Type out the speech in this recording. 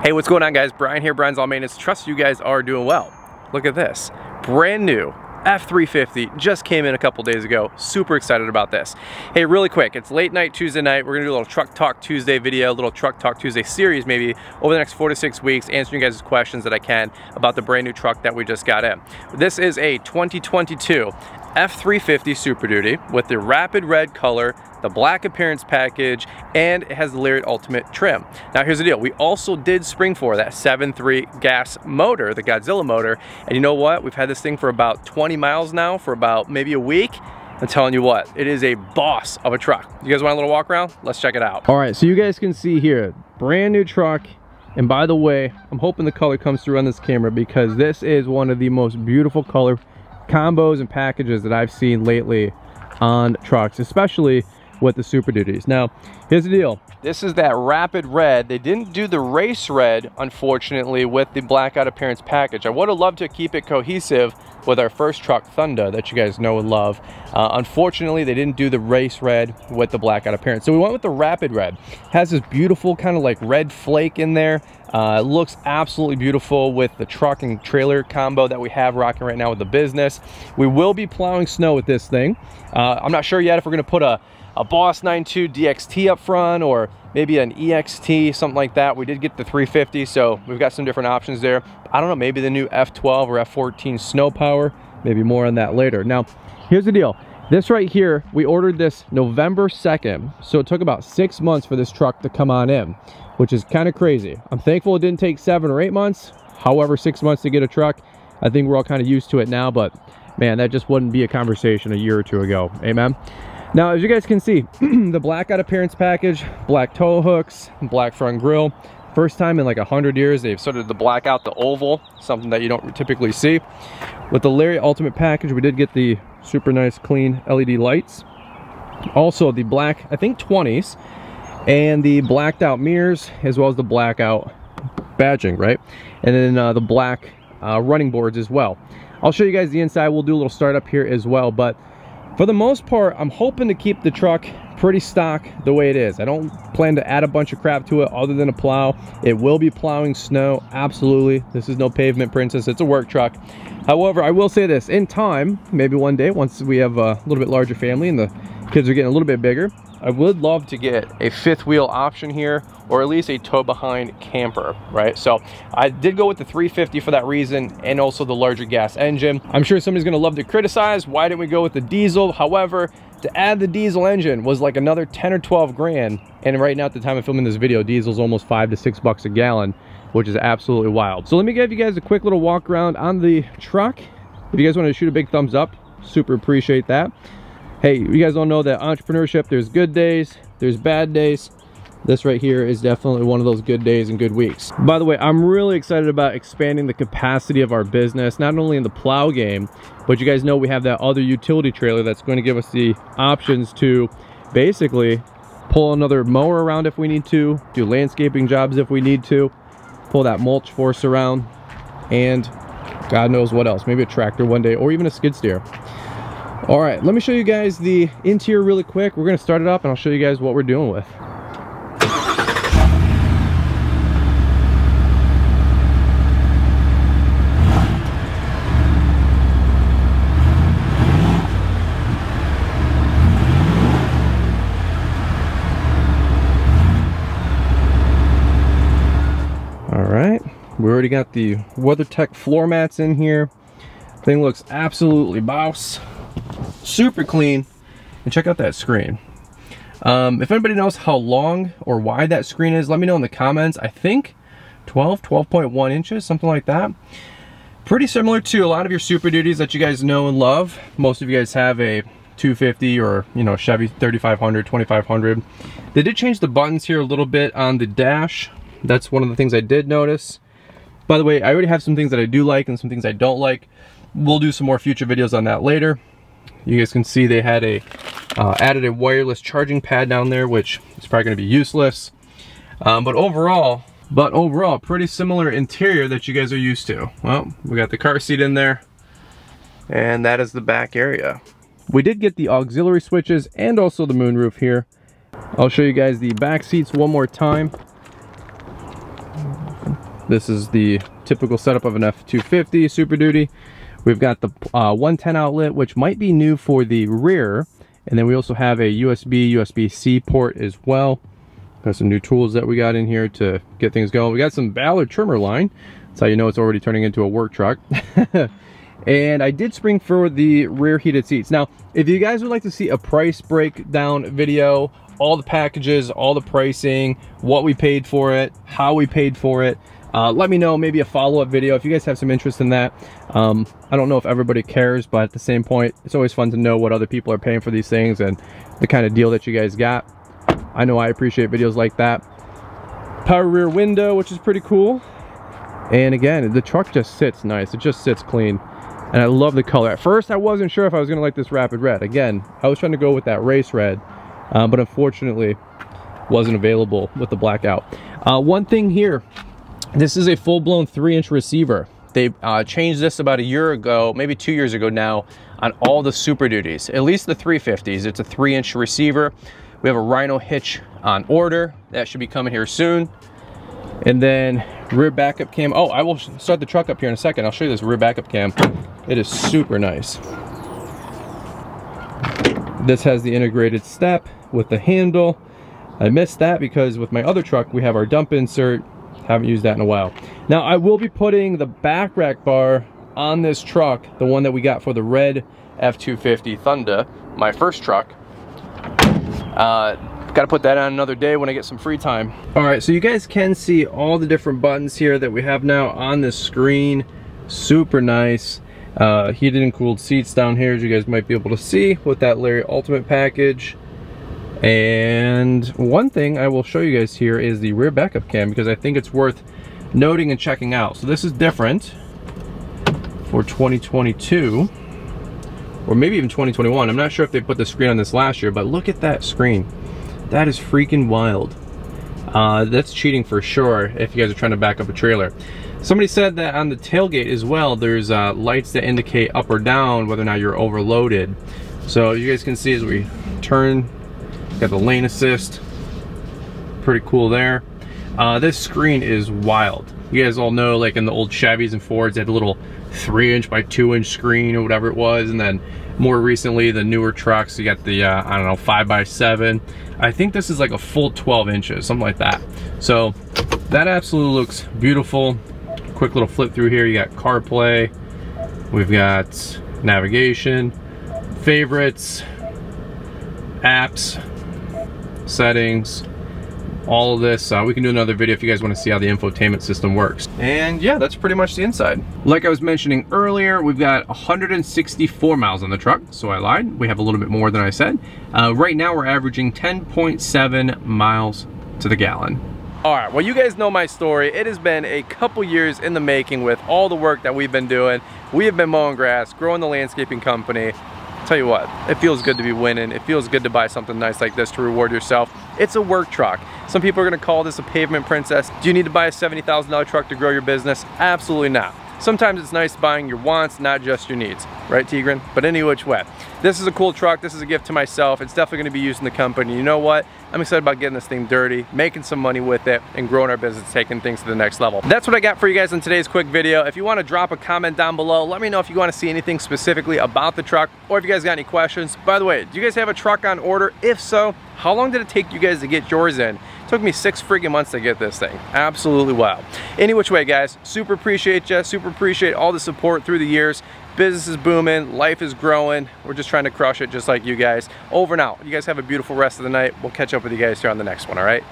Hey, what's going on guys? Brian here, Brian's Lawn Maintenance. Trust you guys are doing well. Look at this, brand new F350 just came in a couple days ago. Super excited about this. Hey, really quick, it's late night Tuesday night. We're gonna do a little Truck Talk Tuesday video, a little Truck Talk Tuesday series maybe over the next four to six weeks, answering you guys' questions that I can about the brand new truck that we just got in. This is a 2022 F350 Super Duty with the rapid red color, the black appearance package, and it has the Lariat Ultimate trim. Now here's the deal, we also did spring for that 7.3 gas motor, the Godzilla motor, and you know what? We've had this thing for about 20 miles now, for about maybe a week. I'm telling you what, it is a boss of a truck. You guys want a little walk around? Let's check it out. All right, so you guys can see here, brand new truck, and by the way, I'm hoping the color comes through on this camera because this is one of the most beautiful color combos and packages that I've seen lately on trucks, especially with the Super Duties. Now, here's the deal. This is that rapid red. They didn't do the race red, unfortunately, with the blackout appearance package. I would have loved to keep it cohesive with our first truck, Thunder, that you guys know and love. Uh, unfortunately, they didn't do the race red with the blackout appearance. So we went with the rapid red. Has this beautiful kind of like red flake in there. Uh, looks absolutely beautiful with the truck and trailer combo that we have rocking right now with the business. We will be plowing snow with this thing. Uh, I'm not sure yet if we're gonna put a a Boss 92 DXT up front or maybe an EXT, something like that. We did get the 350, so we've got some different options there. I don't know, maybe the new F12 or F14 Snow Power, maybe more on that later. Now, here's the deal. This right here, we ordered this November 2nd, so it took about six months for this truck to come on in, which is kind of crazy. I'm thankful it didn't take seven or eight months. However, six months to get a truck, I think we're all kind of used to it now, but man, that just wouldn't be a conversation a year or two ago. Amen. Now, as you guys can see, the blackout appearance package, black tow hooks, black front grille. First time in like a hundred years, they've started to black out the oval, something that you don't typically see. With the Lariat Ultimate package, we did get the super nice clean LED lights. Also the black, I think 20s, and the blacked out mirrors, as well as the blackout badging, right? And then uh, the black uh, running boards as well. I'll show you guys the inside. We'll do a little startup here as well, but for the most part, I'm hoping to keep the truck pretty stock the way it is. I don't plan to add a bunch of crap to it other than a plow. It will be plowing snow, absolutely. This is no pavement princess, it's a work truck. However, I will say this, in time, maybe one day, once we have a little bit larger family and the kids are getting a little bit bigger, I would love to get a fifth wheel option here or at least a tow behind camper, right? So I did go with the 350 for that reason and also the larger gas engine. I'm sure somebody's gonna love to criticize, why didn't we go with the diesel? However, to add the diesel engine was like another 10 or 12 grand. And right now at the time of filming this video, diesel's almost five to six bucks a gallon, which is absolutely wild. So let me give you guys a quick little walk around on the truck. If you guys want to shoot a big thumbs up, super appreciate that hey you guys all know that entrepreneurship there's good days there's bad days. This right here is definitely one of those good days and good weeks. By the way i'm really excited about expanding the capacity of our business not only in the plow game but you guys know we have that other utility trailer that's going to give us the options to basically pull another mower around if we need to do landscaping jobs if we need to pull that mulch force around and god knows what else maybe a tractor one day or even a skid steer all right, let me show you guys the interior really quick. We're gonna start it up and I'll show you guys what we're doing with. All right, we already got the WeatherTech floor mats in here. Thing looks absolutely boss super clean. And check out that screen. Um, if anybody knows how long or wide that screen is let me know in the comments. I think 12 12.1 inches something like that. Pretty similar to a lot of your super duties that you guys know and love. Most of you guys have a 250 or you know Chevy 3500 2500 they did change the buttons here a little bit on the dash. That's one of the things I did notice. By the way I already have some things that I do like and some things I don't like. We'll do some more future videos on that later you guys can see they had a uh, added a wireless charging pad down there, which is probably going to be useless. Um, but overall, but overall, pretty similar interior that you guys are used to. Well, we got the car seat in there, and that is the back area. We did get the auxiliary switches and also the moonroof here. I'll show you guys the back seats one more time. This is the typical setup of an F250 Super Duty. We've got the uh, 110 outlet, which might be new for the rear. And then we also have a USB, USB-C port as well. Got some new tools that we got in here to get things going. We got some Ballard trimmer line. That's how you know it's already turning into a work truck. and I did spring for the rear heated seats. Now, if you guys would like to see a price breakdown video, all the packages, all the pricing, what we paid for it, how we paid for it, uh, let me know, maybe a follow-up video if you guys have some interest in that. Um, I don't know if everybody cares, but at the same point, it's always fun to know what other people are paying for these things and the kind of deal that you guys got. I know I appreciate videos like that. Power rear window, which is pretty cool. And again, the truck just sits nice. It just sits clean. And I love the color. At first, I wasn't sure if I was gonna like this rapid red. Again, I was trying to go with that race red, uh, but unfortunately, wasn't available with the blackout. Uh, one thing here, this is a full-blown three-inch receiver. They uh, changed this about a year ago, maybe two years ago now, on all the Super Duties, at least the 350s. It's a three-inch receiver. We have a Rhino hitch on order. That should be coming here soon. And then rear backup cam. Oh, I will start the truck up here in a second. I'll show you this rear backup cam. It is super nice. This has the integrated step with the handle. I missed that because with my other truck, we have our dump insert. Haven't used that in a while. Now, I will be putting the back rack bar on this truck, the one that we got for the red F-250 Thunder, my first truck. Uh, Got to put that on another day when I get some free time. All right, so you guys can see all the different buttons here that we have now on this screen. Super nice. Uh, heated and cooled seats down here, as you guys might be able to see with that Lariat Ultimate package. And one thing I will show you guys here is the rear backup cam because I think it's worth noting and checking out. So this is different for 2022 or maybe even 2021. I'm not sure if they put the screen on this last year, but look at that screen. That is freaking wild. Uh, that's cheating for sure if you guys are trying to back up a trailer. Somebody said that on the tailgate as well, there's uh, lights that indicate up or down whether or not you're overloaded. So you guys can see as we turn, got the lane assist, pretty cool there. Uh, this screen is wild. You guys all know like in the old Chevys and Fords, they had a little three inch by two inch screen or whatever it was. And then more recently, the newer trucks, you got the, uh, I don't know, five by seven. I think this is like a full 12 inches, something like that. So that absolutely looks beautiful. Quick little flip through here. You got CarPlay. We've got navigation, favorites, apps, settings, all of this. Uh, we can do another video if you guys want to see how the infotainment system works. And yeah, that's pretty much the inside. Like I was mentioning earlier, we've got 164 miles on the truck, so I lied. We have a little bit more than I said. Uh, right now we're averaging 10.7 miles to the gallon. All right, well you guys know my story. It has been a couple years in the making with all the work that we've been doing. We have been mowing grass, growing the landscaping company, tell you what, it feels good to be winning. It feels good to buy something nice like this to reward yourself. It's a work truck. Some people are gonna call this a pavement princess. Do you need to buy a $70,000 truck to grow your business? Absolutely not. Sometimes it's nice buying your wants, not just your needs. Right, Tigran? But any which way. This is a cool truck. This is a gift to myself. It's definitely gonna be used in the company. You know what? I'm excited about getting this thing dirty, making some money with it, and growing our business, taking things to the next level. That's what I got for you guys in today's quick video. If you wanna drop a comment down below, let me know if you wanna see anything specifically about the truck, or if you guys got any questions. By the way, do you guys have a truck on order? If so, how long did it take you guys to get yours in? It took me six freaking months to get this thing. Absolutely wow. Any which way, guys, super appreciate you, super appreciate all the support through the years. Business is booming, life is growing. We're just trying to crush it just like you guys. Over out. You guys have a beautiful rest of the night. We'll catch up with you guys here on the next one, all right?